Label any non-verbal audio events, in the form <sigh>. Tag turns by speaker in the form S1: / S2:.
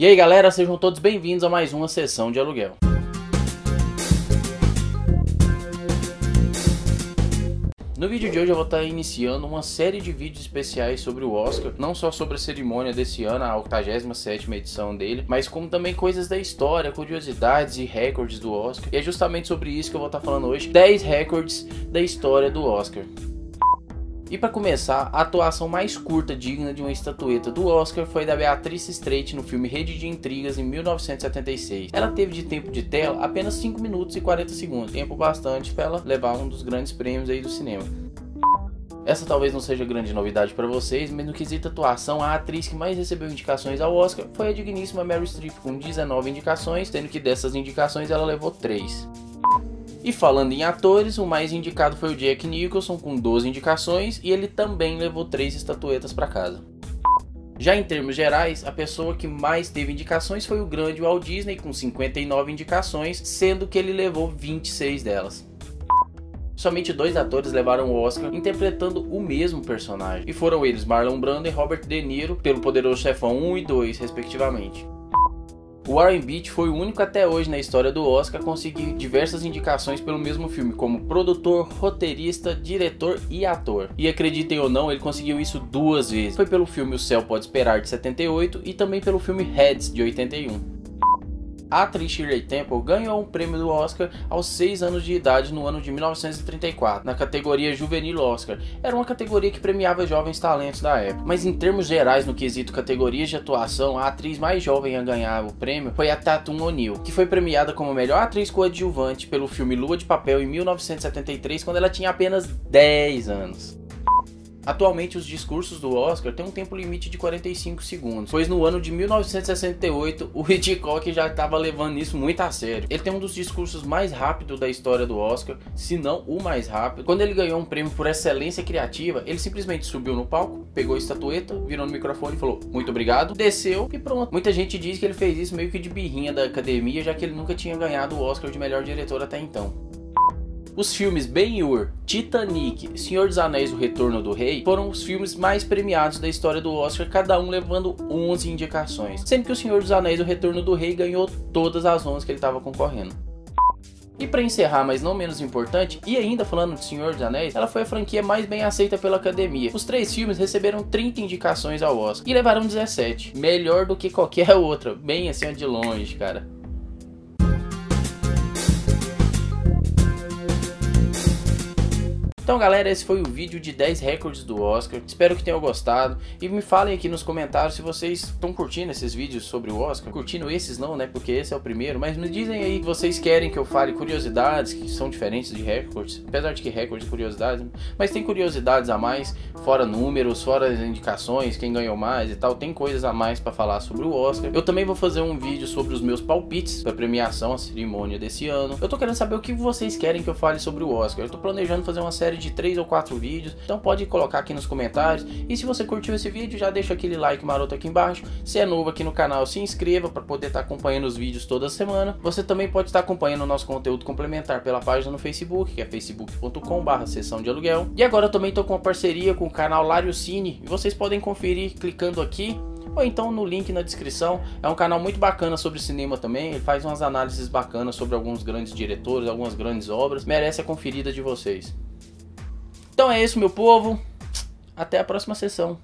S1: E aí galera, sejam todos bem-vindos a mais uma sessão de aluguel. No vídeo de hoje eu vou estar iniciando uma série de vídeos especiais sobre o Oscar, não só sobre a cerimônia desse ano, a 87ª edição dele, mas como também coisas da história, curiosidades e recordes do Oscar. E é justamente sobre isso que eu vou estar falando hoje, 10 recordes da história do Oscar. E para começar, a atuação mais curta digna de uma estatueta do Oscar foi da Beatrice Straight no filme Rede de Intrigas em 1976. Ela teve de tempo de tela apenas 5 minutos e 40 segundos, tempo bastante para ela levar um dos grandes prêmios aí do cinema. Essa talvez não seja grande novidade para vocês, mas no quesito atuação, a atriz que mais recebeu indicações ao Oscar foi a digníssima Meryl Streep, com 19 indicações, sendo que dessas indicações ela levou 3. E falando em atores, o mais indicado foi o Jack Nicholson com 12 indicações e ele também levou 3 estatuetas para casa. Já em termos gerais, a pessoa que mais teve indicações foi o grande Walt Disney com 59 indicações, sendo que ele levou 26 delas. Somente dois atores levaram o Oscar interpretando o mesmo personagem, e foram eles Marlon Brando e Robert De Niro pelo Poderoso Chefão 1 e 2, respectivamente. O Warren Beatty foi o único até hoje na história do Oscar a conseguir diversas indicações pelo mesmo filme, como produtor, roteirista, diretor e ator. E acreditem ou não, ele conseguiu isso duas vezes. Foi pelo filme O Céu Pode Esperar de 78 e também pelo filme Heads de 81. A atriz Shirley Temple ganhou um prêmio do Oscar aos 6 anos de idade no ano de 1934, na categoria Juvenil Oscar. Era uma categoria que premiava jovens talentos da época. Mas em termos gerais, no quesito categorias de atuação, a atriz mais jovem a ganhar o prêmio foi a Tatum O'Neil, que foi premiada como melhor atriz coadjuvante pelo filme Lua de Papel em 1973, quando ela tinha apenas 10 anos. Atualmente, os discursos do Oscar têm um tempo limite de 45 segundos, pois no ano de 1968 o Hitchcock já estava levando isso muito a sério. Ele tem um dos discursos mais rápidos da história do Oscar, se não o mais rápido. Quando ele ganhou um prêmio por excelência criativa, ele simplesmente subiu no palco, pegou a estatueta, virou no microfone e falou muito obrigado, desceu e pronto. Muita gente diz que ele fez isso meio que de birrinha da academia, já que ele nunca tinha ganhado o Oscar de melhor diretor até então. Os filmes Ben-Hur, Titanic, Senhor dos Anéis, O Retorno do Rei foram os filmes mais premiados da história do Oscar, cada um levando 11 indicações, sendo que O Senhor dos Anéis, O Retorno do Rei ganhou todas as 11 que ele estava concorrendo. E para encerrar, mas não menos importante, e ainda falando de Senhor dos Anéis, ela foi a franquia mais bem aceita pela academia. Os três filmes receberam 30 indicações ao Oscar e levaram 17, melhor do que qualquer <laughs> outra, bem assim de longe, cara. Então galera, esse foi o vídeo de 10 recordes do Oscar, espero que tenham gostado. E me falem aqui nos comentários se vocês estão curtindo esses vídeos sobre o Oscar, curtindo esses não, né, porque esse é o primeiro, mas me dizem aí se vocês querem que eu fale curiosidades que são diferentes de recordes, apesar de que recordes e curiosidades, mas tem curiosidades a mais, fora números, fora indicações, quem ganhou mais e tal, tem coisas a mais para falar sobre o Oscar. Eu também vou fazer um vídeo sobre os meus palpites para premiação, a cerimônia desse ano. Eu tô querendo saber o que vocês querem que eu fale sobre o Oscar. Eu tô planejando fazer uma série de 3 ou 4 vídeos, então pode colocar aqui nos comentários. E se você curtiu esse vídeo, já deixa aquele like maroto aqui embaixo. Se é novo aqui no canal, se inscreva para poder estar tá acompanhando os vídeos toda semana. Você também pode estar tá acompanhando o nosso conteúdo complementar pela página no Facebook, que é facebook.com/barra sessão de aluguel. E agora eu também estou com uma parceria com o canal Lário Cine, e vocês podem conferir clicando aqui ou então no link na descrição. É um canal muito bacana sobre cinema também. Ele faz umas análises bacanas sobre alguns grandes diretores, algumas grandes obras. Merece a conferida de vocês. Então é isso, meu povo. Até a próxima sessão.